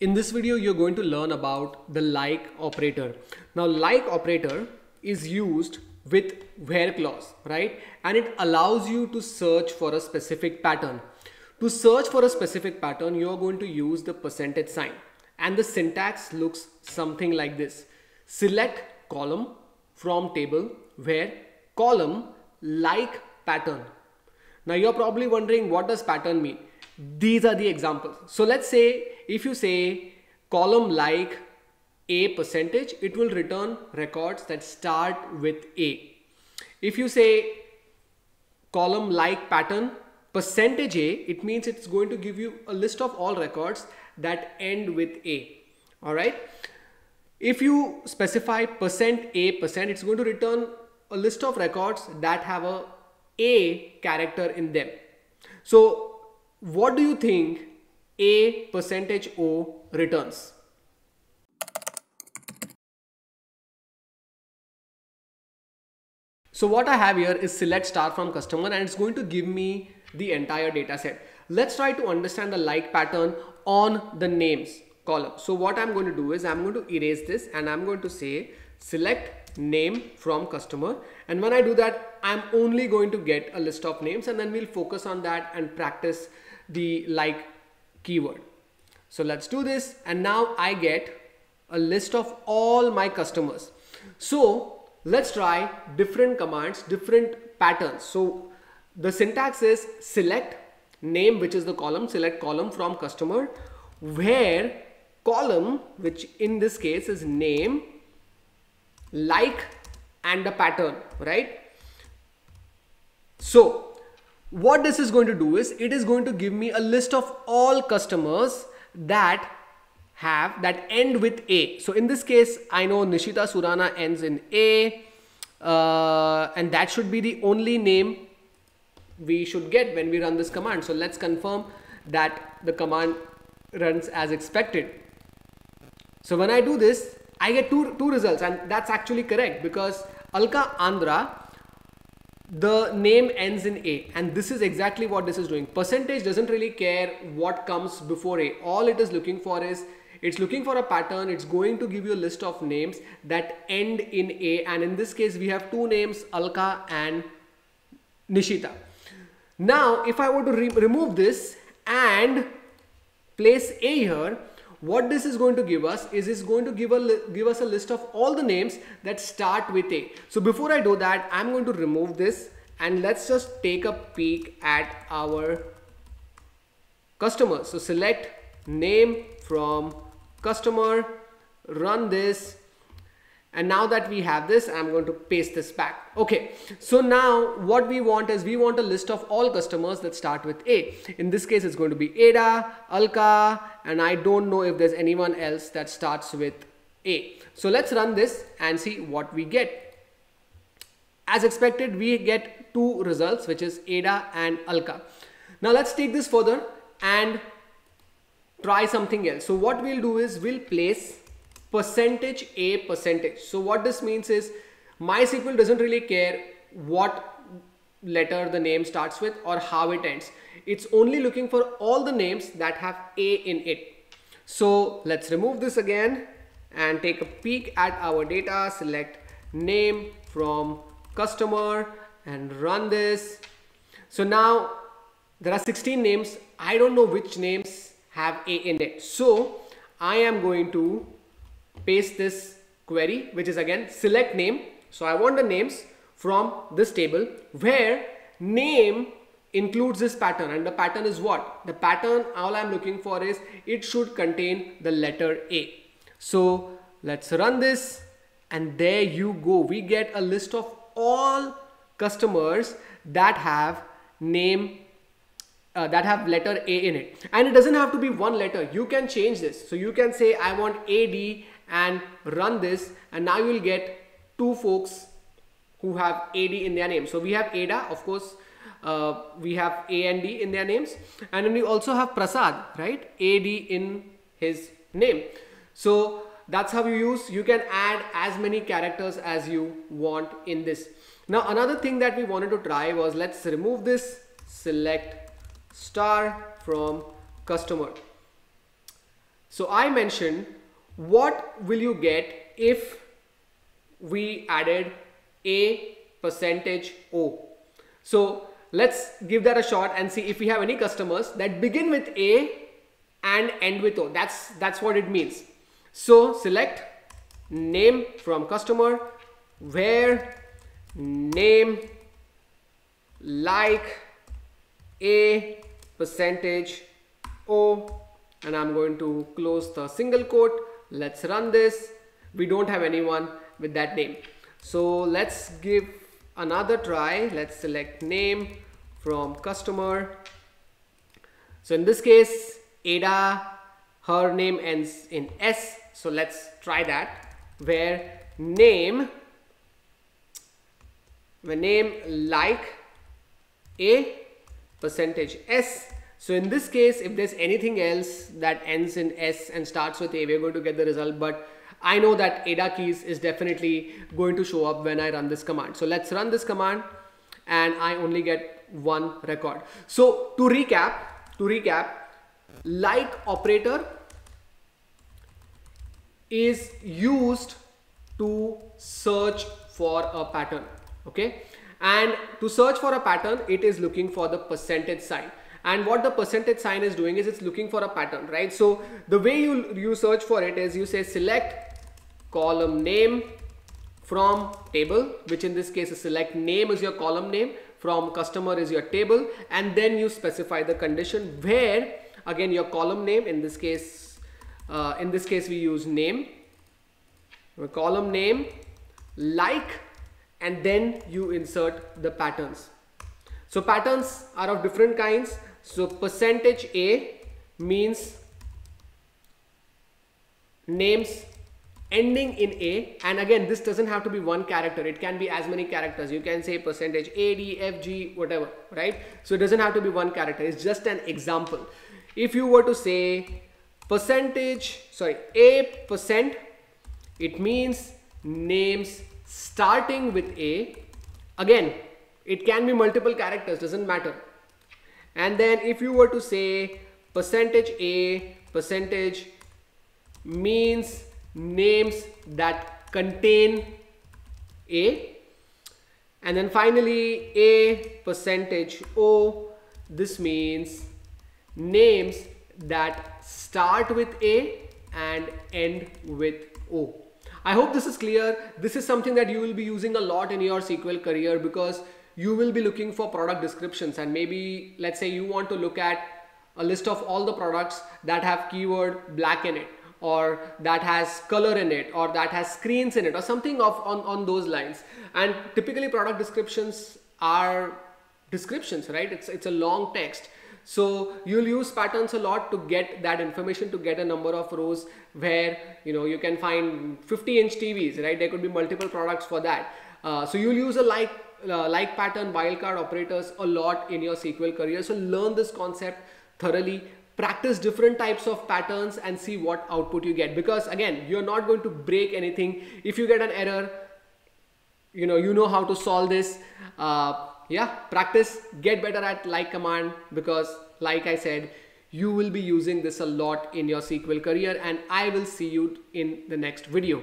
In this video, you're going to learn about the like operator. Now, like operator is used with where clause, right? And it allows you to search for a specific pattern. To search for a specific pattern, you're going to use the percentage sign. And the syntax looks something like this. Select column from table where column like pattern. Now you're probably wondering what does pattern mean? These are the examples. So let's say if you say column like a percentage, it will return records that start with A. If you say column like pattern percentage A, it means it's going to give you a list of all records that end with A. All right. If you specify percent %a percent, it's going to return a list of records that have a A character in them. So what do you think A percentage O returns? So what I have here is select star from customer and it's going to give me the entire data set. Let's try to understand the like pattern on the names column. So what I'm going to do is I'm going to erase this and I'm going to say select name from customer and when I do that I'm only going to get a list of names and then we'll focus on that and practice the like keyword. So let's do this and now I get a list of all my customers. So let's try different commands, different patterns. So the syntax is select name which is the column, select column from customer where column which in this case is name like and the pattern right so what this is going to do is it is going to give me a list of all customers that have that end with A. So in this case, I know Nishita Surana ends in A uh, and that should be the only name we should get when we run this command. So let's confirm that the command runs as expected. So when I do this, I get two, two results and that's actually correct because Alka Andhra the name ends in A and this is exactly what this is doing. Percentage doesn't really care what comes before A. All it is looking for is it's looking for a pattern. It's going to give you a list of names that end in A and in this case we have two names Alka and Nishita. Now if I were to re remove this and place A here what this is going to give us is it's going to give, a, give us a list of all the names that start with A. So before I do that, I'm going to remove this and let's just take a peek at our customer. So select name from customer, run this and now that we have this i'm going to paste this back. Okay. So now what we want is we want a list of all customers that start with a. In this case it's going to be ada alka and i don't know if there's anyone else that starts with a. So let's run this and see what we get. As expected we get two results which is ada and alka. Now let's take this further and try something else. So what we'll do is we'll place percentage a percentage. So what this means is MySQL doesn't really care what letter the name starts with or how it ends. It's only looking for all the names that have a in it. So let's remove this again and take a peek at our data, select name from customer and run this. So now there are 16 names. I don't know which names have a in it. So I am going to paste this query which is again select name. So I want the names from this table where name includes this pattern. And the pattern is what? The pattern all I'm looking for is it should contain the letter A. So let's run this. And there you go. We get a list of all customers that have name uh, that have letter A in it. And it doesn't have to be one letter. You can change this. So you can say I want AD and run this and now you will get two folks who have AD in their name. So we have Ada, of course, uh, we have A and D in their names and then we also have Prasad, right? AD in his name. So that's how you use, you can add as many characters as you want in this. Now another thing that we wanted to try was let's remove this, select star from customer. So I mentioned what will you get if we added a percentage O. So let's give that a shot and see if we have any customers that begin with A and end with O. That's, that's what it means. So select name from customer where name like a percentage O and I'm going to close the single quote. Let's run this. We don't have anyone with that name. So let's give another try. Let's select name from customer. So in this case, Ada, her name ends in S. So let's try that where name, the name like a percentage S. So in this case, if there's anything else that ends in S and starts with A, we're going to get the result. But I know that ADA keys is definitely going to show up when I run this command. So let's run this command and I only get one record. So to recap, to recap, like operator is used to search for a pattern. Okay. And to search for a pattern, it is looking for the percentage sign and what the percentage sign is doing is it's looking for a pattern right? So the way you you search for it is you say select column name from table which in this case is select name is your column name from customer is your table and then you specify the condition where again your column name in this case uh, in this case we use name column name like and then you insert the patterns so patterns are of different kinds. So percentage a means names ending in A. And again this doesn't have to be one character. It can be as many characters. You can say percentage A D F G whatever right? So it doesn't have to be one character. It's just an example. If you were to say percentage sorry A percent it means names starting with A. Again it can be multiple characters doesn't matter and then if you were to say percentage A percentage means names that contain A and then finally A percentage O this means names that start with A and end with O. I hope this is clear. This is something that you will be using a lot in your SQL career because you will be looking for product descriptions and maybe let's say you want to look at a list of all the products that have keyword black in it or that has color in it or that has screens in it or something of on, on those lines. And typically product descriptions are descriptions right? It's it's a long text. So you'll use patterns a lot to get that information to get a number of rows where you know you can find 50 inch TVs right? There could be multiple products for that. Uh, so you'll use a like uh, like pattern wildcard operators a lot in your SQL career. So learn this concept thoroughly practice different types of patterns and see what output you get. Because again you're not going to break anything. If you get an error you know you know how to solve this. Uh, yeah practice get better at like command because like I said you will be using this a lot in your SQL career and I will see you in the next video